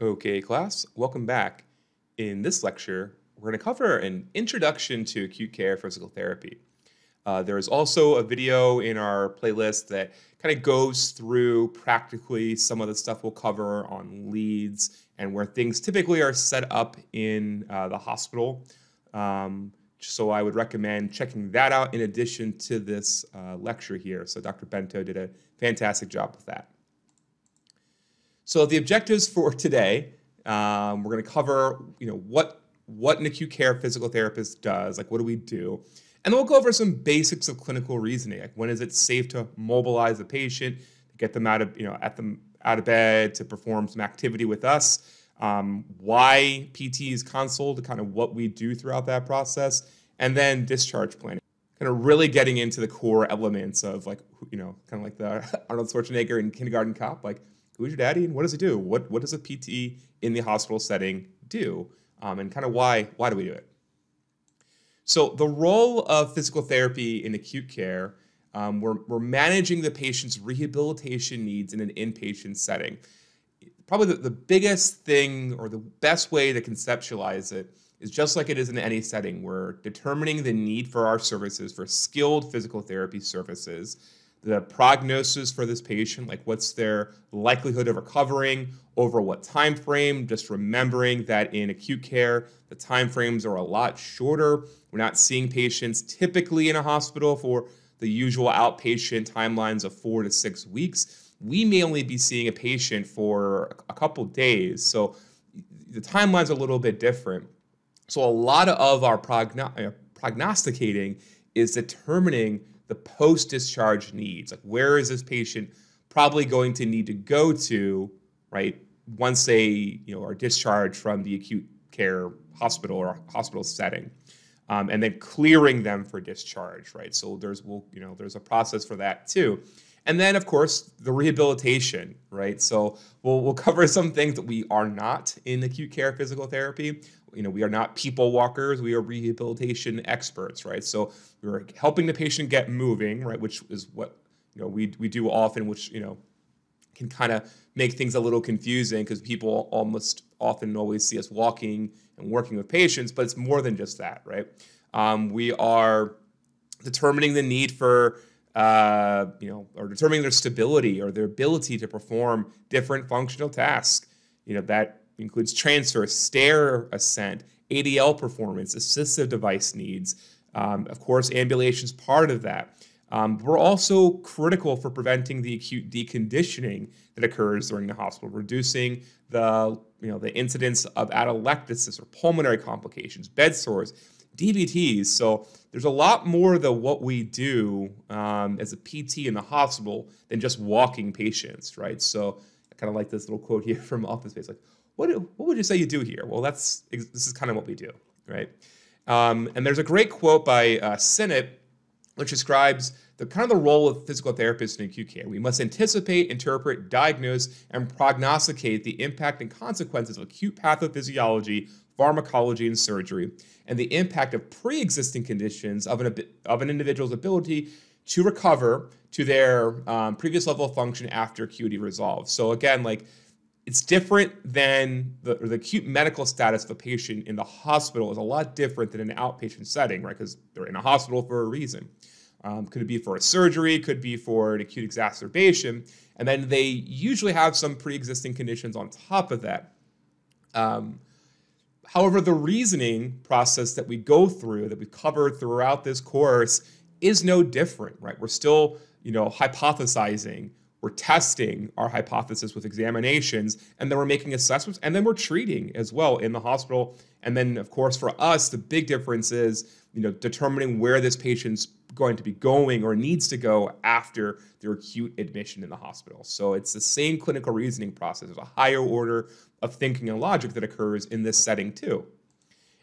Okay, class, welcome back. In this lecture, we're going to cover an introduction to acute care physical therapy. Uh, there's also a video in our playlist that kind of goes through practically some of the stuff we'll cover on leads and where things typically are set up in uh, the hospital. Um, so I would recommend checking that out in addition to this uh, lecture here. So Dr. Bento did a fantastic job with that. So the objectives for today, um, we're going to cover, you know, what what an acute care physical therapist does, like what do we do, and then we'll go over some basics of clinical reasoning, like when is it safe to mobilize a patient, to get them out of, you know, at them out of bed to perform some activity with us, um, why PT is consulted, kind of what we do throughout that process, and then discharge planning. Kind of really getting into the core elements of like, you know, kind of like the Arnold Schwarzenegger in Kindergarten Cop, like who's your daddy and what does he do? What what does a PT in the hospital setting do? Um, and kind of why why do we do it? So the role of physical therapy in acute care, um, we're, we're managing the patient's rehabilitation needs in an inpatient setting. Probably the, the biggest thing or the best way to conceptualize it is just like it is in any setting. We're determining the need for our services for skilled physical therapy services the prognosis for this patient, like what's their likelihood of recovering over what time frame, just remembering that in acute care, the time frames are a lot shorter. We're not seeing patients typically in a hospital for the usual outpatient timelines of four to six weeks. We may only be seeing a patient for a couple days. So the timeline's are a little bit different. So a lot of our progno- prognosticating is determining the post discharge needs. Like, where is this patient probably going to need to go to, right, once they you know are discharged from the acute care hospital or hospital setting, um, and then clearing them for discharge, right? So there's will you know there's a process for that too. And then, of course, the rehabilitation, right? So we'll, we'll cover some things that we are not in acute care physical therapy you know, we are not people walkers, we are rehabilitation experts, right? So we're helping the patient get moving, right, which is what, you know, we, we do often, which, you know, can kind of make things a little confusing because people almost often always see us walking and working with patients, but it's more than just that, right? Um, we are determining the need for, uh, you know, or determining their stability or their ability to perform different functional tasks. You know, that includes transfer, stair ascent, ADL performance, assistive device needs. Um, of course, ambulation is part of that. Um, we're also critical for preventing the acute deconditioning that occurs during the hospital, reducing the you know the incidence of atelectasis or pulmonary complications, bed sores, DVTs. So there's a lot more to what we do um, as a PT in the hospital than just walking patients, right? So I kind of like this little quote here from Office Space, like what, what would you say you do here? Well, that's this is kind of what we do, right? Um, and there's a great quote by uh, Sinnott, which describes the kind of the role of physical therapists in acute care. We must anticipate, interpret, diagnose, and prognosticate the impact and consequences of acute pathophysiology, pharmacology, and surgery, and the impact of pre-existing conditions of an, of an individual's ability to recover to their um, previous level of function after acuity resolves. So again, like it's different than the, the acute medical status of a patient in the hospital is a lot different than an outpatient setting, right? Because they're in a hospital for a reason. Um, could it be for a surgery? Could be for an acute exacerbation, and then they usually have some pre-existing conditions on top of that. Um, however, the reasoning process that we go through, that we covered throughout this course, is no different, right? We're still, you know, hypothesizing we're testing our hypothesis with examinations, and then we're making assessments, and then we're treating as well in the hospital. And then, of course, for us, the big difference is, you know, determining where this patient's going to be going or needs to go after their acute admission in the hospital. So it's the same clinical reasoning process. There's a higher order of thinking and logic that occurs in this setting too.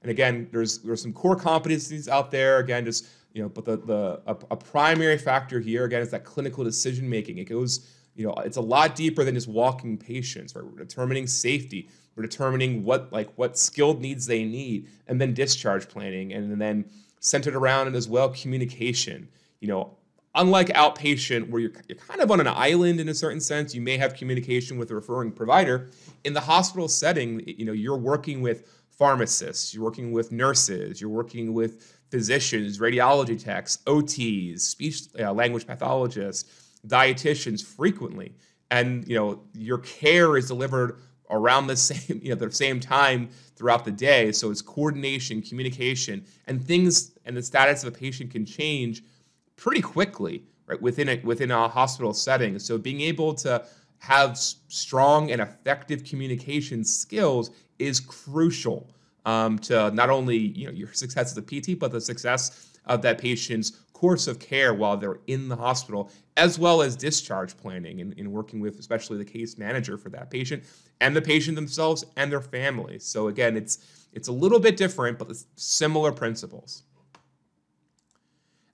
And again, there's there's some core competencies out there. Again, just you know, but the the a, a primary factor here again is that clinical decision making. It goes, you know, it's a lot deeper than just walking patients, right? We're determining safety. We're determining what like what skilled needs they need, and then discharge planning, and then centered around it as well communication. You know, unlike outpatient, where you're, you're kind of on an island in a certain sense, you may have communication with a referring provider. In the hospital setting, you know, you're working with pharmacists, you're working with nurses, you're working with physicians, radiology techs, OTs, speech uh, language pathologists, dietitians frequently, and you know your care is delivered around the same you know the same time throughout the day. So it's coordination, communication, and things and the status of a patient can change pretty quickly, right within a within a hospital setting. So being able to have strong and effective communication skills is crucial um, to not only you know your success as a PT, but the success of that patient's course of care while they're in the hospital, as well as discharge planning and, and working with especially the case manager for that patient and the patient themselves and their families. So again, it's it's a little bit different, but it's similar principles.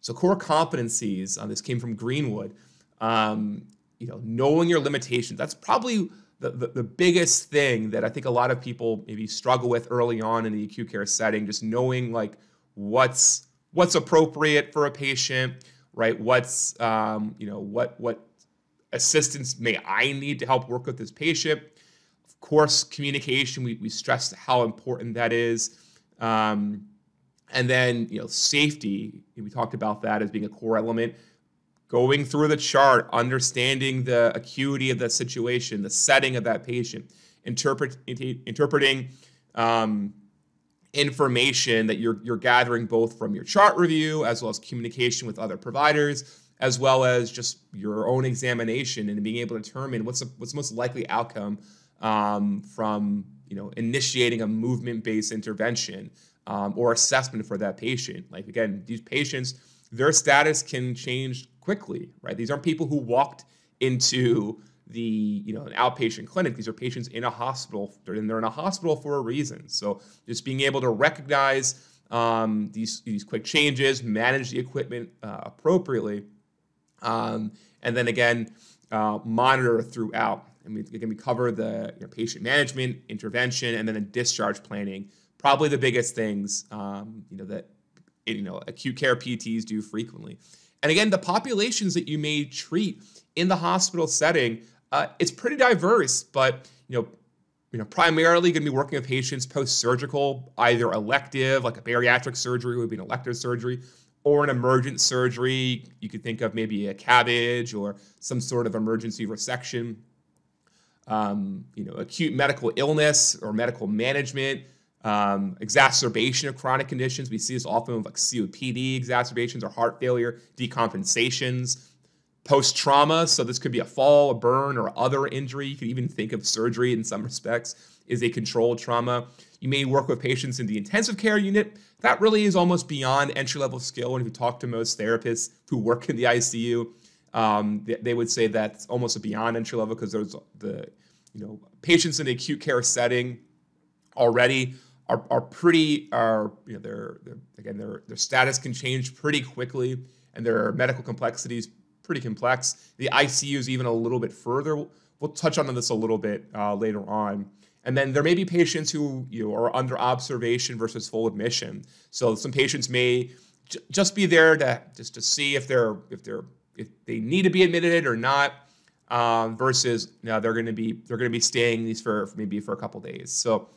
So core competencies on uh, this came from Greenwood. Um, you know, knowing your limitations. That's probably the, the, the, biggest thing that I think a lot of people maybe struggle with early on in the acute care setting, just knowing like what's what's appropriate for a patient, right? What's um, you know what what assistance may I need to help work with this patient? Of course, communication. We we stress how important that is. Um, and then you know safety. We talked about that as being a core element going through the chart, understanding the acuity of the situation, the setting of that patient, interpret, interpreting um, information that you're, you're gathering both from your chart review as well as communication with other providers, as well as just your own examination and being able to determine what's the, what's the most likely outcome um, from you know initiating a movement-based intervention um, or assessment for that patient. Like again, these patients, their status can change quickly, right? These aren't people who walked into the you know an outpatient clinic. These are patients in a hospital, in, they're in a hospital for a reason. So just being able to recognize um, these these quick changes, manage the equipment uh, appropriately, um, and then again uh, monitor throughout. And we, again, we cover the you know, patient management, intervention, and then the discharge planning. Probably the biggest things um, you know that you know acute care PTs do frequently. And again, the populations that you may treat in the hospital setting, uh, it's pretty diverse, but you know, you know, primarily going to be working with patients post-surgical, either elective, like a bariatric surgery would be an elective surgery, or an emergent surgery. You could think of maybe a CABG or some sort of emergency resection. Um, you know, acute medical illness or medical management, um, exacerbation of chronic conditions. We see this often with like COPD exacerbations or heart failure, decompensations, post trauma. So this could be a fall, a burn, or other injury. You could even think of surgery in some respects is a controlled trauma. You may work with patients in the intensive care unit. That really is almost beyond entry level skill. And if you talk to most therapists who work in the ICU, um, they, they, would say that's almost beyond entry level because there's the you know patients in the acute care setting already are, are pretty are you know their again their their status can change pretty quickly and their medical complexities pretty complex. The ICU is even a little bit further. We'll touch on this a little bit uh, later on. And then there may be patients who you know, are under observation versus full admission. So some patients may j- just be there to just to see if they're if they're if they need to be admitted or not, um, versus you know, they're going to be they're going to be staying these for maybe for a couple days. So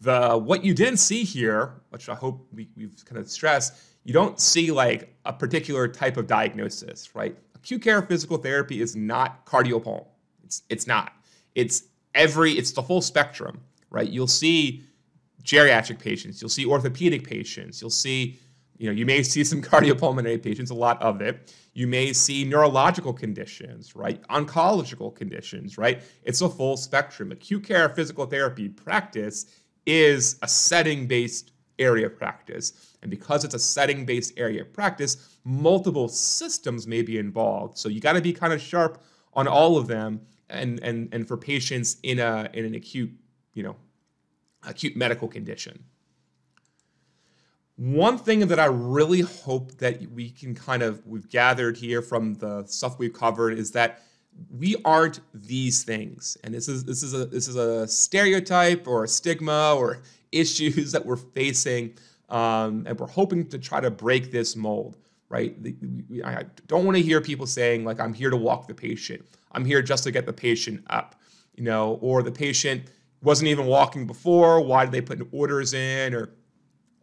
the what you didn't see here, which I hope we, we've kind of stressed, you don't see like a particular type of diagnosis, right? Acute care physical therapy is not cardiopulmonary. It's it's not. It's every it's the full spectrum, right? You'll see geriatric patients, you'll see orthopedic patients, you'll see you know, you may see some cardiopulmonary patients, a lot of it. You may see neurological conditions, right? Oncological conditions, right? It's a full spectrum. Acute care physical therapy practice is a setting based area of practice. And because it's a setting based area of practice, multiple systems may be involved. So you got to be kind of sharp on all of them. And, and, and for patients in, a, in an acute, you know, acute medical condition. One thing that I really hope that we can kind of we've gathered here from the stuff we've covered is that we aren't these things and this is this is a this is a stereotype or a stigma or issues that we're facing um, and we're hoping to try to break this mold right? I don't want to hear people saying like, "I'm here to walk the patient. I'm here just to get the patient up," you know, or the patient wasn't even walking before. Why did they put orders in? Or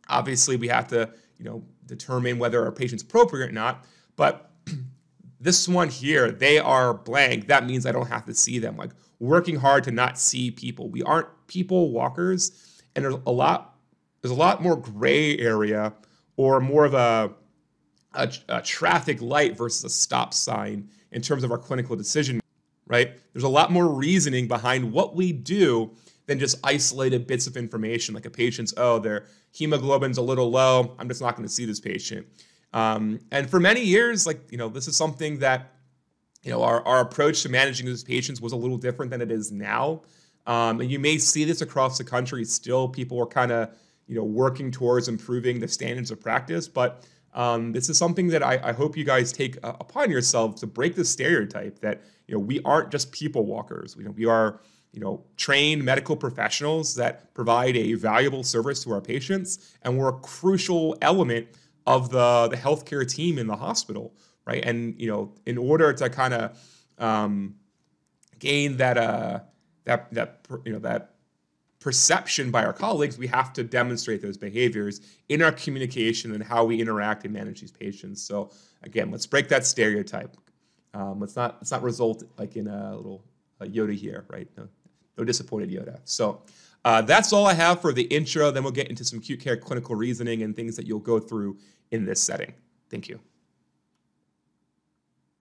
obviously, we have to, you know, determine whether our patient's appropriate or not. But this one here, they are blank. That means I don't have to see them. Like working hard to not see people. We aren't people walkers, and there's a lot. There's a lot more gray area or more of a, a, a traffic light versus a stop sign in terms of our clinical decision. Right? There's a lot more reasoning behind what we do than just isolated bits of information like a patient's oh their hemoglobin's a little low i'm just not going to see this patient um, and for many years like you know this is something that you know our, our approach to managing these patients was a little different than it is now. Um, and you may see this across the country. Still people are kind of you know working towards improving the standards of practice. But um, this is something that I, I hope you guys take uh, upon yourselves to break the stereotype that you know we aren't just people walkers. You know, we are you know, trained medical professionals that provide a valuable service to our patients, and we're a crucial element of the the healthcare team in the hospital, right? And you know, in order to kind of um, gain that uh, that that you know that perception by our colleagues, we have to demonstrate those behaviors in our communication and how we interact and manage these patients. So again, let's break that stereotype. Um, let's not let's not result like in a little Yoda here, right? No, no disappointed Yoda. So uh, that's all I have for the intro. Then we'll get into some acute care clinical reasoning and things that you'll go through in this setting. Thank you.